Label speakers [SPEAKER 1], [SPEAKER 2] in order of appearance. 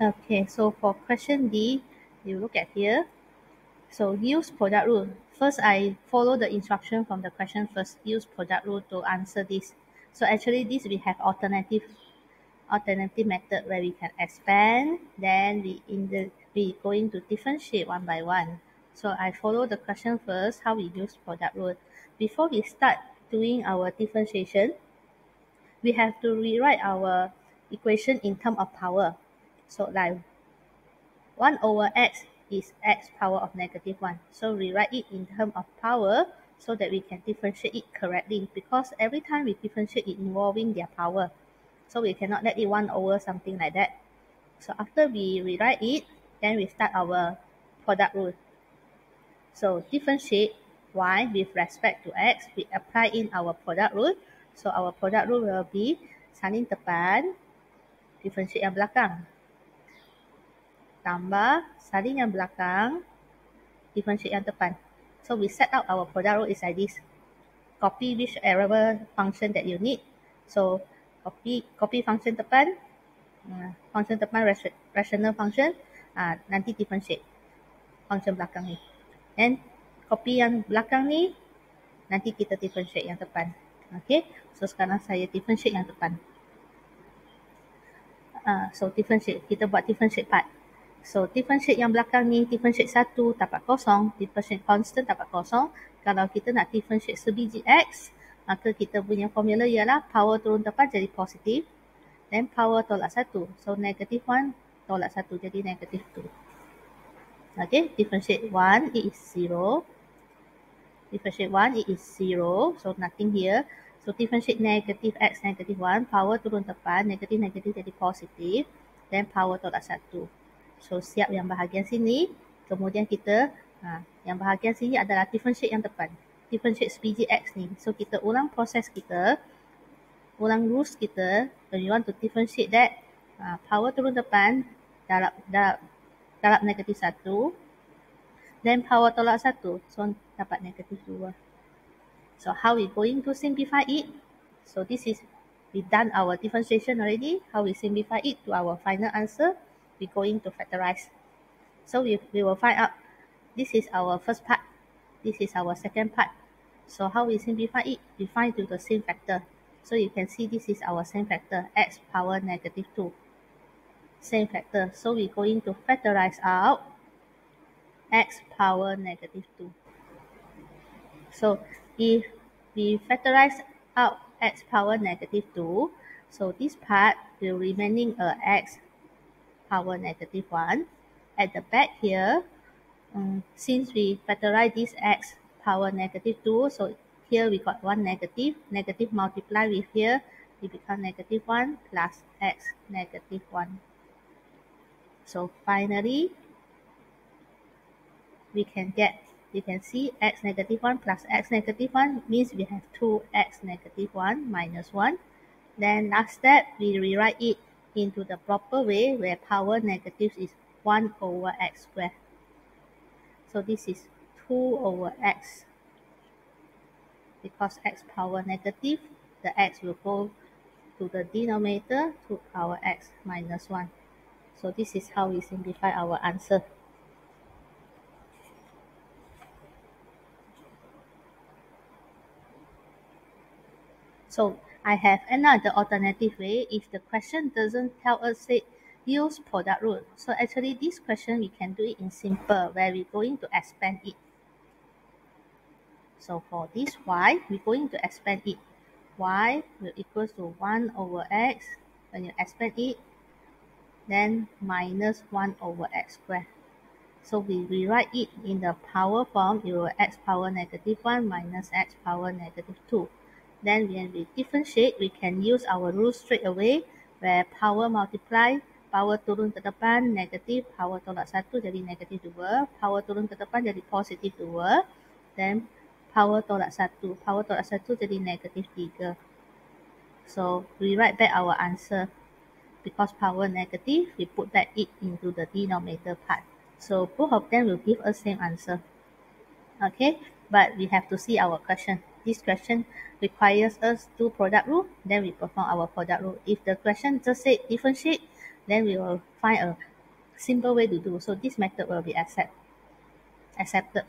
[SPEAKER 1] Okay, so for question D, you look at here. So use product rule. First, I follow the instruction from the question first. Use product rule to answer this. So actually, this we have alternative alternative method where we can expand. Then we in the we going to differentiate one by one. So I follow the question first. How we use product rule. Before we start doing our differentiation, we have to rewrite our equation in term of power. So like 1 over x is x power of negative 1. So rewrite it in terms of power so that we can differentiate it correctly because every time we differentiate it involving their power. So we cannot let it 1 over something like that. So after we rewrite it, then we start our product rule. So differentiate y with respect to x, we apply in our product rule. So our product rule will be salin depan, differentiate yang belakang tambah salin yang belakang differentiate yang depan. So we set out our product rule is like this. Copy whichever function that you need. So copy copy function depan, uh, function depan rational function, uh, nanti differentiate function belakang ni. And copy yang belakang ni, nanti kita differentiate yang depan. Okay, so sekarang saya differentiate yang depan. Uh, so differentiate, kita buat differentiate part. So differentiate yang belakang ni differentiate satu dapat kosong, differentiate constant dapat kosong. Kalau kita nak differentiate sebiji x, maka kita punya formula ialah power turun depan jadi positif. Then power tolak satu. So negative 1 tolak satu jadi negative 2. Okay, differentiate 1 it is 0. Differentiate 1 it is 0. So nothing here. So differentiate negative x negative 1. Power turun depan negative negative jadi positif. Then power tolak satu. So siap yang bahagian sini. Kemudian kita, ha, yang bahagian sini adalah differentiate yang depan. Differentiate sebiji X ni. So kita ulang proses kita. Ulang rules kita. When you want to differentiate that. Ha, power turun depan. Darab, darab, darab negatif satu. Then power tolak satu. So dapat negatif dua. So how we going to simplify it? So this is, we done our differentiation already. How we simplify it to our final answer we going to factorize. So we, we will find out this is our first part, this is our second part. So how we simplify it? We find to the same factor. So you can see this is our same factor, x power negative 2. Same factor. So we're going to factorize out x power negative 2. So if we factorize out x power negative 2, so this part will remaining a x power negative 1. At the back here, um, since we factorize this x power negative 2, so here we got 1 negative, negative multiply with here, it become negative 1 plus x negative 1. So finally, we can get, we can see x negative 1 plus x negative 1 means we have 2x negative 1 minus 1. Then last step, we rewrite it into the proper way where power negative is 1 over x squared. So this is 2 over x. Because x power negative, the x will go to the denominator to our x minus 1. So this is how we simplify our answer. So I have another alternative way if the question doesn't tell us say use product rule. So actually this question we can do it in simple where we're going to expand it. So for this y, we're going to expand it. y will equal to 1 over x. When you expand it, then minus 1 over x squared. So we rewrite it in the power form, it will x power negative 1 minus x power negative 2. Then when we differentiate, we can use our rule straight away where power multiply, power turun ke depan negatif, power tolak satu jadi negatif dua, power turun ke depan jadi positif dua, then power tolak satu, power tolak satu jadi negatif tiga. So we write back our answer because power negative, we put back it into the denominator part. So both of them will give us same answer. Okay, but we have to see our question. This question requires us to product rule, then we perform our product rule. If the question just say differentiate, then we will find a simple way to do. So this method will be accept, accepted.